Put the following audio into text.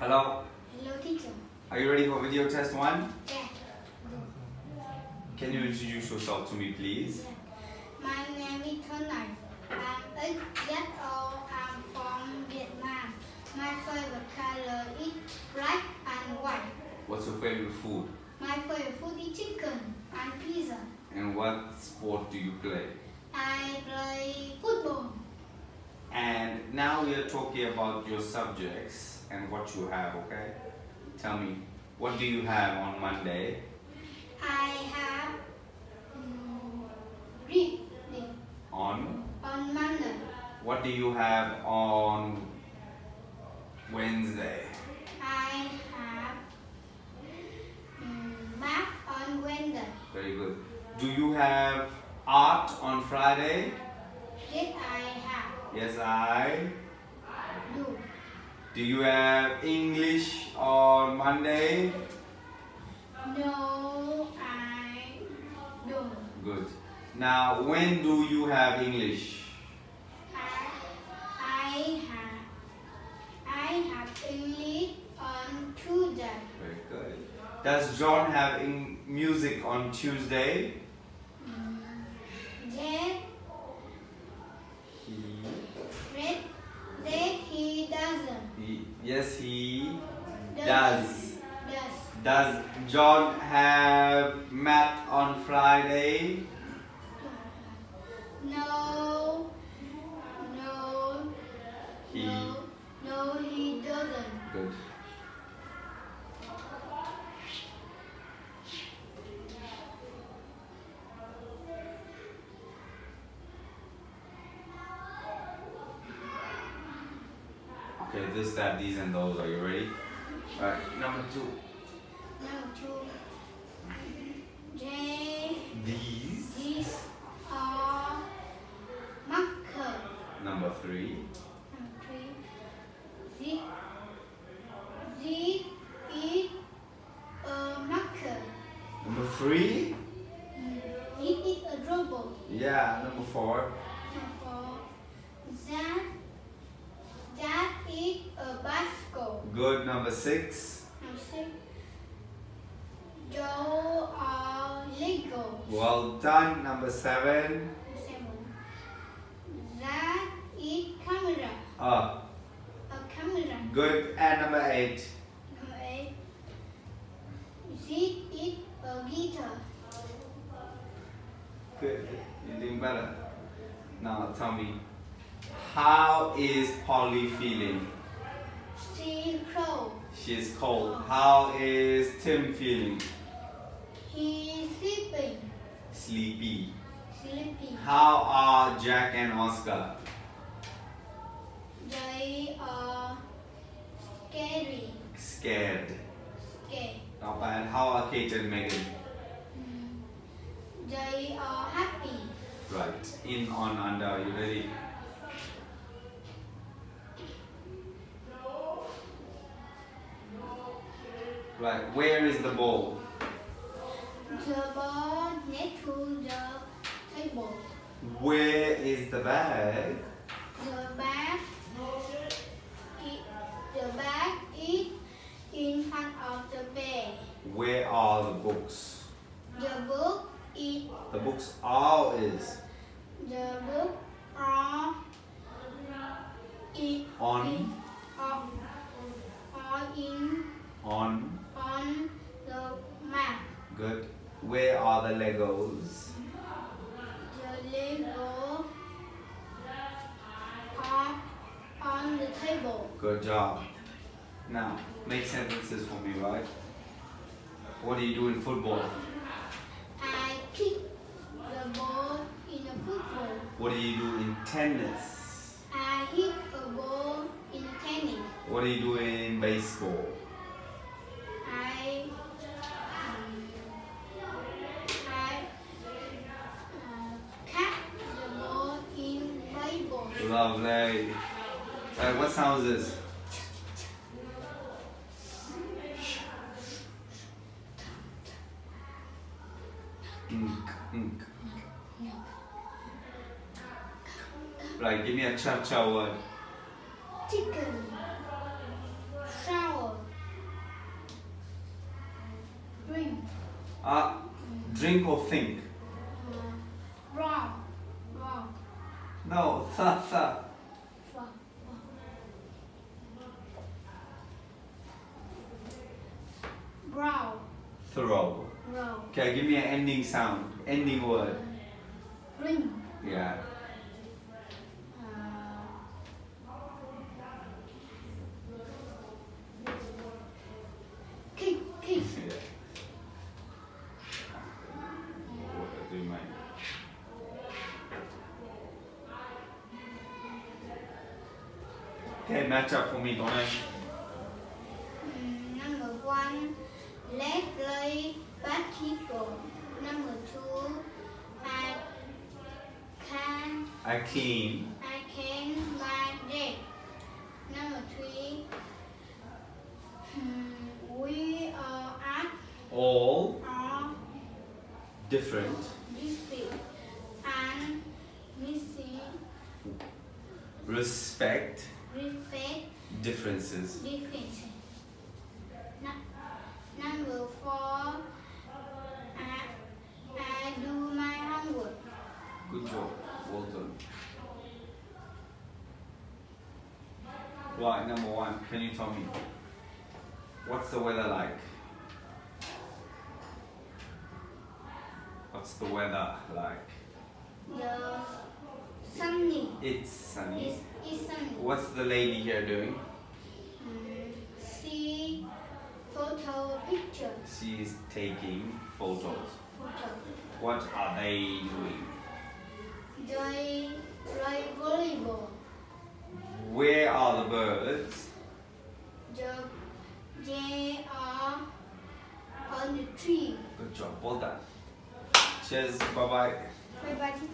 Hello. Hello, teacher. Are you ready for video test one? Yeah. Can you introduce yourself to me, please? Yeah. My name is Tuấn Anh. I'm eight years old. I'm from Vietnam. My favorite color is black and white. What's your favorite food? My favorite food is chicken and pizza. And what sport do you play? I play football. And now we are talking about your subjects and what you have, okay? Tell me, what do you have on Monday? I have um, reading On on Monday. what do you have on Wednesday? I have um, math on Wednesday. Very good. Do you have art on Friday? Yes, I have. Yes, I. Do. You have English on Monday? No, I don't. Good. Now, when do you have English? I, I have I have English on Tuesday. Very good. Does John have in music on Tuesday? Mm, yes, He, red, that he doesn't. he yes, he Does. does. John have math on Friday? No, no, He. no, no, he doesn't. Good. This, that, these, and those. Are you ready? Alright, number two. Number two. Mm-hmm. J. These. These are marker. Number three. Number three. This, this is a marker. Number three. This is a robot. Yeah, number four. Number four. That, that is a bicycle. Good. Number six. Number six. Those are Lego. Well done. Number seven. Seven. That is camera. Uh, A camera. good. And number eight. Number eight. This is a guitar. Good. You're doing better. Now tell me, how is Polly feeling? She cold. She's cold. How is Tim feeling? He's sleeping. Sleepy. Sleepy. How are Jack and Oscar? They are scary. Scared. Scared. Not bad. How are Kate and Megan? Mm. They are happy. Right. In, on, under. Are you ready? Right. Where is the ball? The ball next to the table. Where is the bag? The bag. The bag is in front of the bed. Where are the books? The book is The books are is the book are in on are, are in on on the map. good. Where are the Legos? The Lego are on the table. Good job. Now make sentences for me, right? What do you do in football? I kick the ball in a football. What do you do in tennis? I hit a ball in tennis. What do you do in baseball? Wait. What sound is this? Like. Right, give me a cha cha word. Chicken. Shower. Drink. Uh, drink or think? Wrong. Wrong. No, tha tha. Throw. Row. Okay, give me an ending sound. Ending word. Ring. Yeah. Kick. Kick. yeah. What do you mean? Okay, match up for me, Ganesh. Mm, number one, let's play basketball. Number two, I I can buy that. Number three, hmm, we are at All are different. different and missing Respect respect differences. difference. Nu- number four, I, I do my homework. Good job. Well done. Right, number one. Can you tell me what's the weather like? What's the weather like? Sunny It's sunny. is, is sunny. What's the lady here doing? Mm, see photo picture. She's taking photos. Photo. What are they doing? They play volleyball. Where are the birds? The, they are on the tree. Good job. Well done. Cheers. Bye bye. Bye bye teacher.